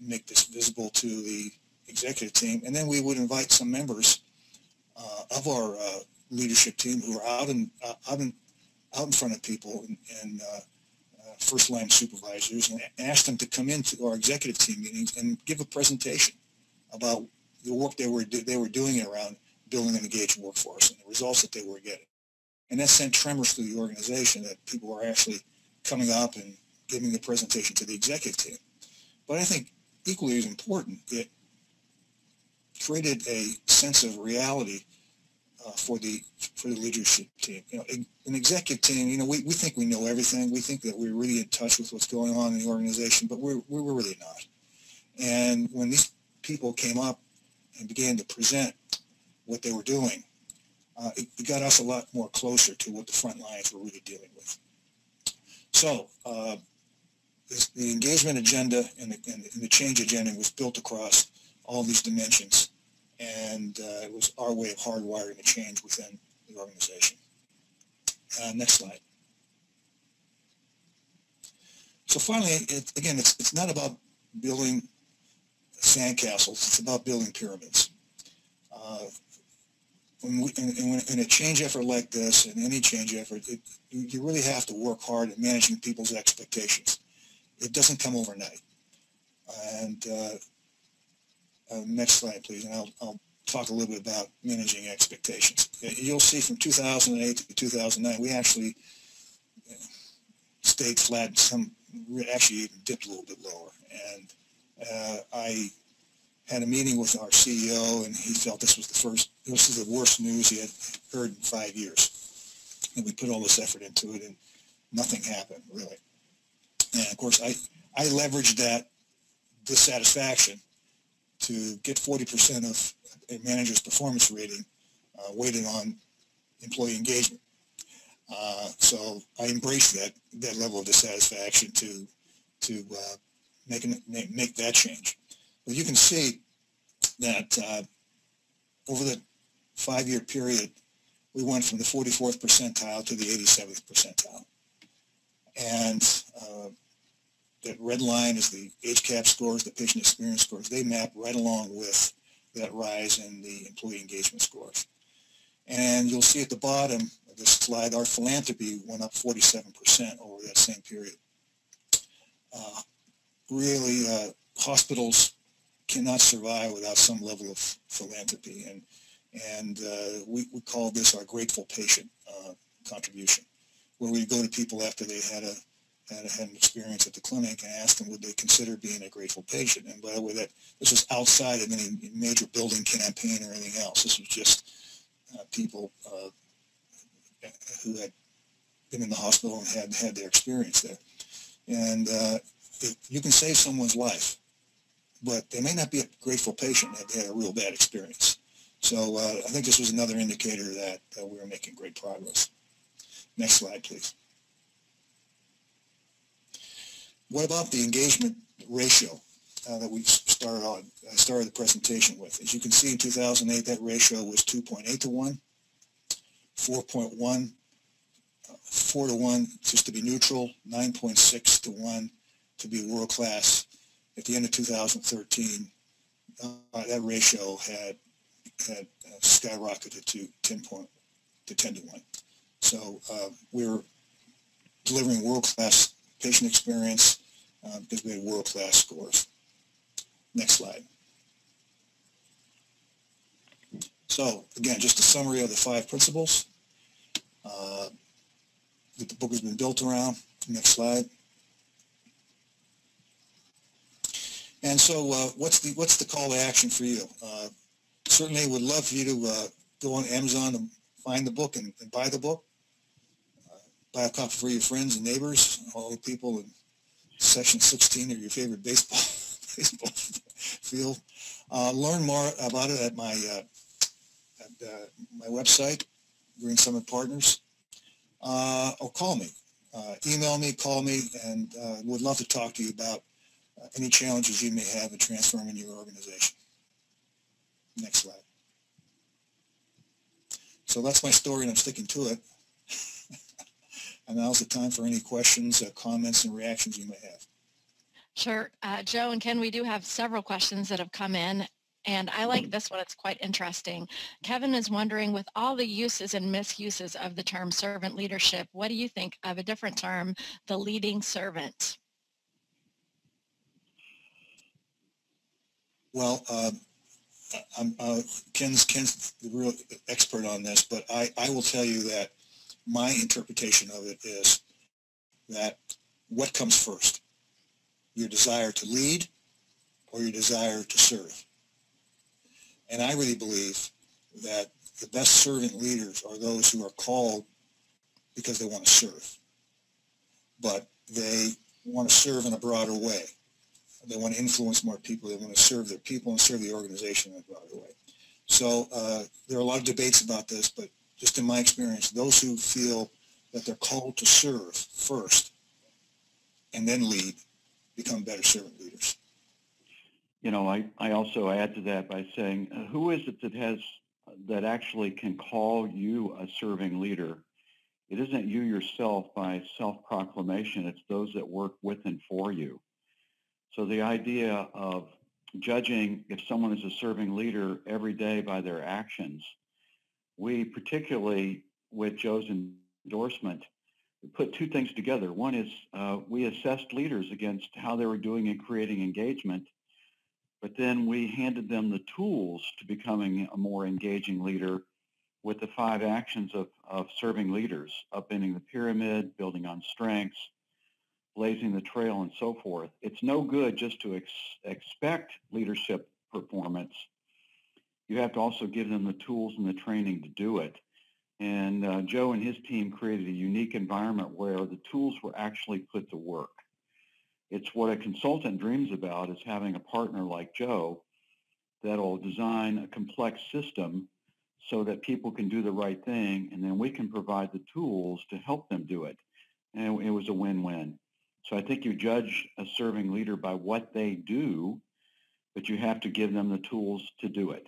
make this visible to the executive team. And then we would invite some members uh, of our uh, leadership team who are out in uh, out in out in front of people and, and uh, uh, first line supervisors and ask them to come into our executive team meetings and give a presentation about the work they were they were doing around building an engaged workforce and the results that they were getting. And that sent tremors through the organization that people were actually coming up and giving the presentation to the executive team. But I think equally as important, it created a sense of reality uh, for the for the leadership team. You know, an executive team. You know, we, we think we know everything. We think that we're really in touch with what's going on in the organization, but we're we're really not. And when these people came up and began to present what they were doing, uh, it, got us a lot more closer to what the front lines were really dealing with. So uh, this, the engagement agenda and the, and the change agenda was built across all these dimensions and uh, it was our way of hardwiring the change within the organization. Uh, next slide. So finally, it, again, it's, it's not about building sandcastles. It's about building pyramids. Uh, when we, in, in, a change effort like this, and any change effort, it, you, you really have to work hard at managing people's expectations. It doesn't come overnight. And uh, uh, next slide, please, and I'll, I'll talk a little bit about managing expectations. You'll see from 2008 to 2009, we actually uh, stayed flat. Some actually even dipped a little bit lower. And uh, I had a meeting with our CEO, and he felt this was the first, this is the worst news he had heard in five years. And we put all this effort into it, and nothing happened really. And of course, I I leveraged that dissatisfaction to get 40% of a manager's performance rating uh, weighted on employee engagement. Uh, so I embraced that that level of dissatisfaction to to uh, make an, make that change. But you can see that uh, over the five-year period, we went from the 44th percentile to the 87th percentile, and uh, that red line is the HCAHPS scores, the patient experience scores. They map right along with that rise in the employee engagement scores. And you'll see at the bottom of this slide, our philanthropy went up 47% over that same period. Uh, really, uh, hospitals cannot survive without some level of philanthropy. And, and uh, we, we call this our grateful patient uh, contribution, where we go to people after they had a had, had an experience at the clinic and ask them would they consider being a grateful patient. And by the way, that this was outside of any major building campaign or anything else. This was just uh, people uh, who had been in the hospital and had had their experience there. And uh, you can save someone's life, but they may not be a grateful patient if they had a real bad experience. So uh, I think this was another indicator that we were making great progress. Next slide, please. What about the engagement ratio uh, that we started on, uh, started the presentation with? As you can see in 2008, that ratio was 2.8 to 1, 4.1, uh, 4 to 1 just to be neutral, 9.6 to 1 to be world class. At the end of 2013, uh, that ratio had had uh, skyrocketed to 10 point to 10 to 1. So uh, we we're delivering world class patient experience uh, because we had world-class scores. Next slide. So again, just a summary of the five principles uh, that the book has been built around. Next slide. And so uh, what's the what's the call to action for you? Uh, certainly would love for you to uh, go on Amazon and find the book and, and buy the book. Uh, buy a copy for your friends and neighbors, all the people in Section 16 of your favorite baseball baseball field. Uh, learn more about it at my uh, at uh, my website, Green Summit Partners, uh, or call me. Email me, call me, and would love to talk to you about any challenges you may have in transforming your organization. Next slide. So that's my story, and I'm sticking to it. And now's the time for any questions, uh, comments, and reactions you may have. Sure. Uh, Joe and Ken, we do have several questions that have come in. And I like this one. It's quite interesting. Kevin is wondering, with all the uses and misuses of the term servant leadership, what do you think of a different term, the leading servant? Well, uh, I'm, uh, Ken's, Ken's the real expert on this, but I, I will tell you that my interpretation of it is that what comes first? Your desire to lead or your desire to serve? And I really believe that the best servant leaders are those who are called because they want to serve. But they want to serve in a broader way. They want to influence more people. They want to serve their people and serve the organization a broader way. So uh, there are a lot of debates about this, but just in my experience, those who feel that they're called to serve first and then lead become better servant leaders. You know, I, I also add to that by saying, uh, who is it that has that actually can call you a serving leader? It isn't you yourself by self-proclamation. It's those that work with and for you. So the idea of judging if someone is a serving leader every day by their actions we particularly, with Joe's endorsement, put two things together. One is uh, we assessed leaders against how they were doing in creating engagement, but then we handed them the tools to becoming a more engaging leader with the five actions of, of serving leaders, upending the pyramid, building on strengths, blazing the trail, and so forth. It's no good just to ex- expect leadership performance. You have to also give them the tools and the training to do it. And uh, Joe and his team created a unique environment where the tools were actually put to work. It's what a consultant dreams about is having a partner like Joe that'll design a complex system so that people can do the right thing and then we can provide the tools to help them do it. And it was a win-win. So I think you judge a serving leader by what they do, but you have to give them the tools to do it.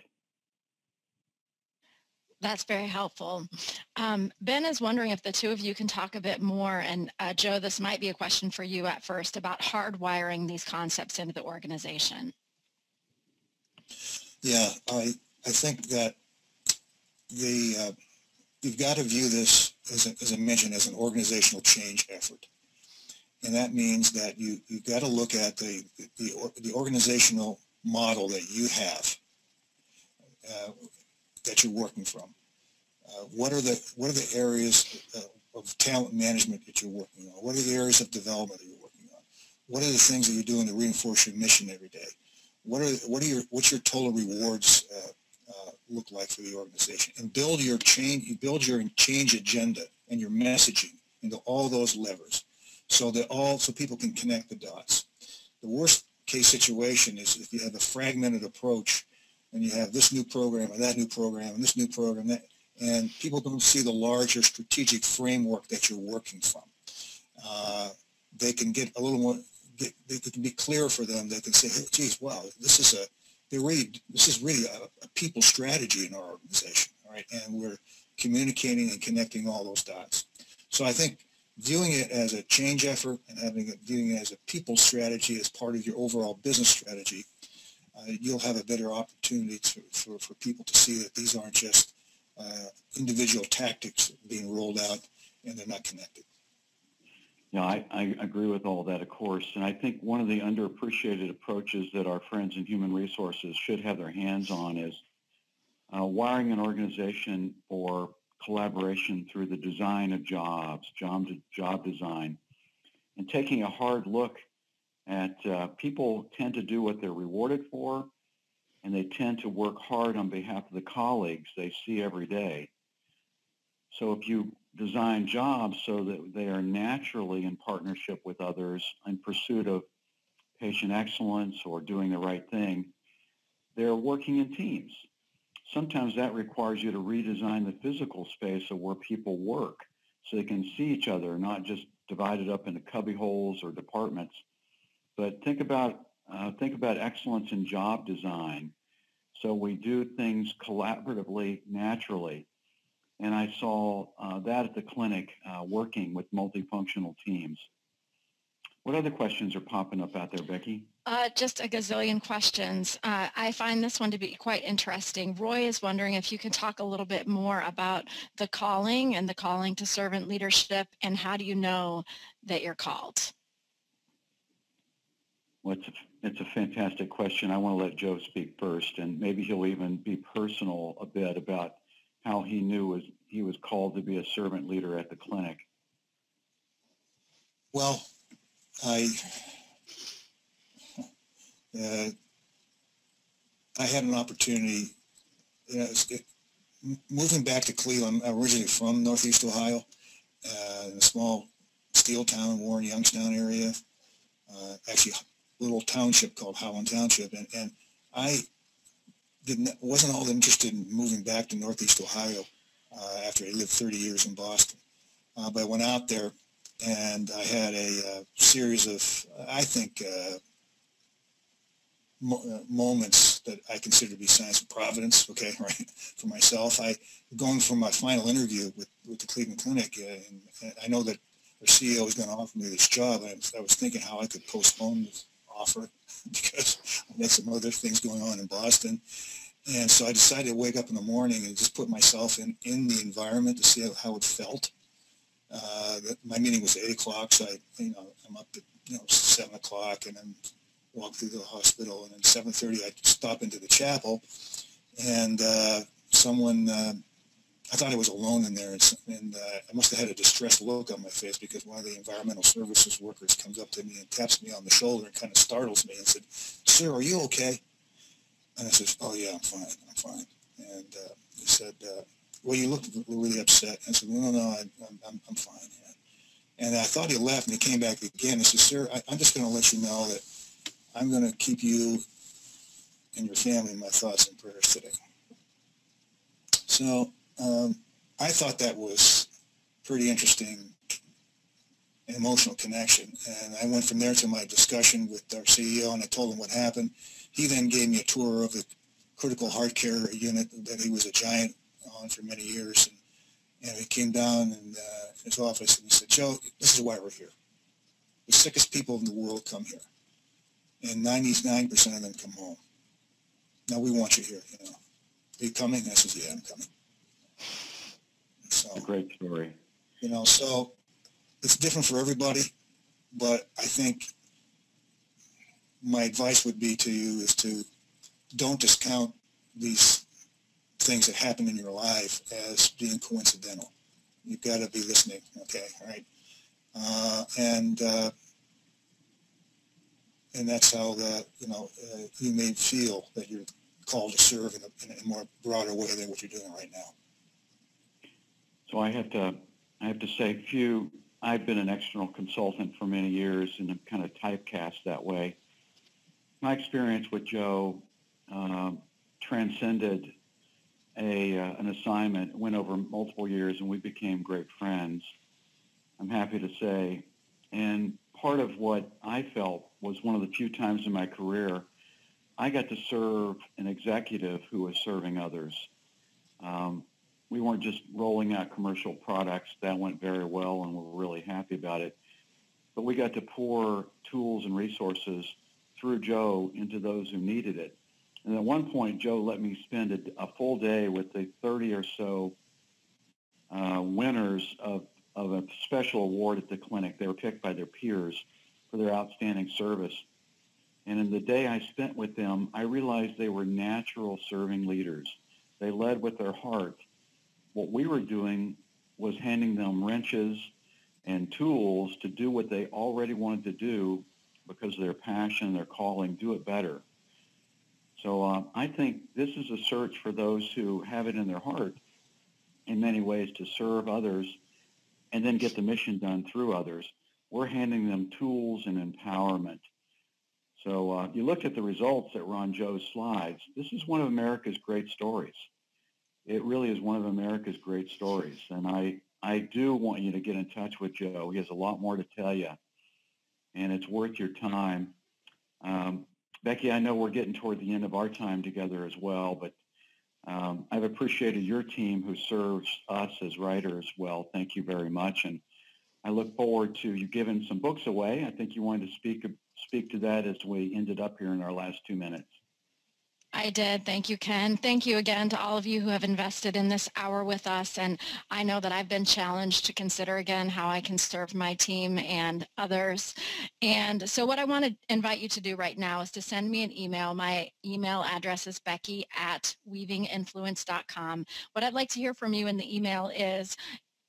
That's very helpful. Um, ben is wondering if the two of you can talk a bit more, and uh, Joe, this might be a question for you at first, about hardwiring these concepts into the organization. Yeah, I, I think that the, uh, you've got to view this, as, a, as I mentioned, as an organizational change effort. And that means that you, you've got to look at the, the, the organizational model that you have. Uh, that you're working from? Uh, what are the what are the areas uh, of talent management that you're working on? What are the areas of development that you're working on? What are the things that you're doing to reinforce your mission every day? What are what are your what's your total rewards uh, uh look like for the organization? And build your change you build your change agenda and your messaging into all those levers, so that all so people can connect the dots. The worst case situation is if you have a fragmented approach and you have this new program and that new program and this new program, that, and people don't see the larger strategic framework that you're working from. Uh, they can get a little more, it can be clear for them. They can say, hey, geez, wow, this is a, they really, this is really a, a people strategy in our organization, all right? And we're communicating and connecting all those dots. So I think viewing it as a change effort and having it viewing it as a people strategy as part of your overall business strategy uh, you'll have a better opportunity to, for, for people to see that these aren't just uh, individual tactics being rolled out and they're not connected. Yeah, I, I, agree with all that, of course. And I think one of the underappreciated approaches that our friends in human resources should have their hands on is uh, wiring an organization for collaboration through the design of jobs, job, job design, and taking a hard look at uh, people tend to do what they're rewarded for, and they tend to work hard on behalf of the colleagues they see every day. So if you design jobs so that they are naturally in partnership with others in pursuit of patient excellence or doing the right thing, they're working in teams. Sometimes that requires you to redesign the physical space of where people work so they can see each other, not just divided up into cubby holes or departments. But think about uh, think about excellence in job design. So we do things collaboratively, naturally. And I saw uh, that at the clinic uh, working with multifunctional teams. What other questions are popping up out there, Becky? Uh, just a gazillion questions. Uh, I find this one to be quite interesting. Roy is wondering if you can talk a little bit more about the calling and the calling to servant leadership and how do you know that you're called? Well, it's a, it's a fantastic question. I want to let Joe speak first, and maybe he'll even be personal a bit about how he knew was he was called to be a servant leader at the clinic. Well, I uh, I had an opportunity. You know, it, moving back to Cleveland, I'm originally from Northeast Ohio, uh, a small steel town, Warren Youngstown area. Uh, actually, little township called Howland Township, and, and I didn't wasn't all that interested in moving back to Northeast Ohio uh, after I lived 30 years in Boston. Uh, but I went out there, and I had a uh, series of I think moments that I consider to be signs of providence. Okay, right for myself. I going for my final interview with, with the Cleveland Clinic, uh, and, I know that our CEO was going to offer me this job, and I was, I was thinking how I could postpone this offer because I had some other things going on in Boston. And so I decided to wake up in the morning and just put myself in, in the environment to see how, how it felt. Uh, my meeting was 8 o'clock, so I, you know, I'm up at, you know, 7 o'clock and then walk through the hospital. And at 7.30, I stop into the chapel and uh, someone, uh, I thought I was alone in there, and, and uh, I must have had a distressed look on my face because one of the environmental services workers comes up to me and taps me on the shoulder and kind of startles me and said, "Sir, are you okay?" And I said, "Oh yeah, I'm fine. I'm fine." And uh, he said, uh, "Well, you look really upset." I said, "No, no, no, I, am I'm, I'm fine." And I thought he left, and he came back again. He said, "Sir, I, I'm just going to let you know that I'm going to keep you and your family in my thoughts and prayers today." So um, I thought that was pretty interesting emotional connection. And I went from there to my discussion with our CEO and I told him what happened. He then gave me a tour of the critical heart care unit that he was a giant on for many years. And, and he came down in uh, his office and he said, Joe, this is why we're here. The sickest people in the world come here. And 99% of them come home. Now we want you here, you know. Are you coming? I says, yeah, I'm coming. So, a great story. You know, so it's different for everybody, but I think my advice would be to you is to don't discount these things that happen in your life as being coincidental. You've got to be listening, okay, all right? Uh, and uh, and that's how the, you know uh, you may feel that you're called to serve in a, in a more broader way than what you're doing right now. So I have to, I have to say, few. I've been an external consultant for many years, and I'm kind of typecast that way. My experience with Joe uh, transcended a uh, an assignment, went over multiple years, and we became great friends. I'm happy to say, and part of what I felt was one of the few times in my career I got to serve an executive who was serving others. Um, we weren't just rolling out commercial products. That went very well, and we're really happy about it. But we got to pour tools and resources through Joe into those who needed it. And at one point, Joe let me spend a, a full day with the 30 or so uh, winners of, of a special award at the clinic. They were picked by their peers for their outstanding service. And in the day I spent with them, I realized they were natural serving leaders. They led with their heart what we were doing was handing them wrenches and tools to do what they already wanted to do because of their passion, their calling, do it better. So uh, I think this is a search for those who have it in their heart in many ways to serve others and then get the mission done through others. We're handing them tools and empowerment. So uh, you look at the results that were on Joe's slides. This is one of America's great stories it really is one of America's great stories. And I, I do want you to get in touch with Joe. He has a lot more to tell you, and it's worth your time. Um, Becky, I know we're getting toward the end of our time together as well, but um, I've appreciated your team who serves us as writers well. Thank you very much. And I look forward to you giving some books away. I think you wanted to speak, speak to that as we ended up here in our last two minutes. I did. Thank you, Ken. Thank you again to all of you who have invested in this hour with us. And I know that I've been challenged to consider again how I can serve my team and others. And so what I want to invite you to do right now is to send me an email. My email address is becky at weavinginfluence.com. What I'd like to hear from you in the email is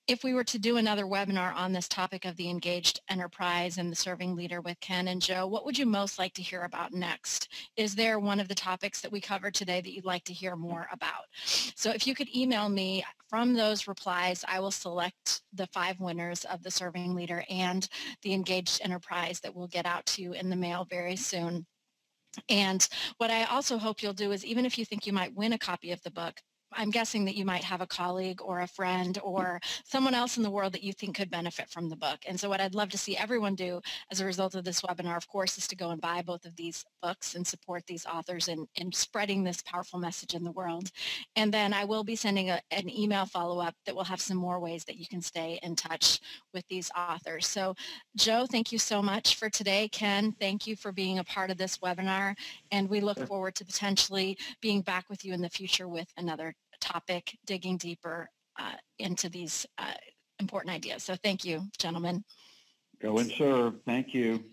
if we were to do another webinar on this topic of the engaged enterprise and the serving leader with Ken and Joe, what would you most like to hear about next? Is there one of the topics that we covered today that you'd like to hear more about? So if you could email me from those replies, I will select the five winners of the serving leader and the engaged enterprise that we'll get out to you in the mail very soon. And what I also hope you'll do is even if you think you might win a copy of the book, I'm guessing that you might have a colleague or a friend or someone else in the world that you think could benefit from the book. And so what I'd love to see everyone do as a result of this webinar, of course, is to go and buy both of these books and support these authors in, in spreading this powerful message in the world. And then I will be sending a, an email follow-up that will have some more ways that you can stay in touch with these authors. So Joe, thank you so much for today. Ken, thank you for being a part of this webinar. And we look forward to potentially being back with you in the future with another topic, digging deeper uh, into these uh, important ideas. So thank you, gentlemen. Go and serve. Thank you.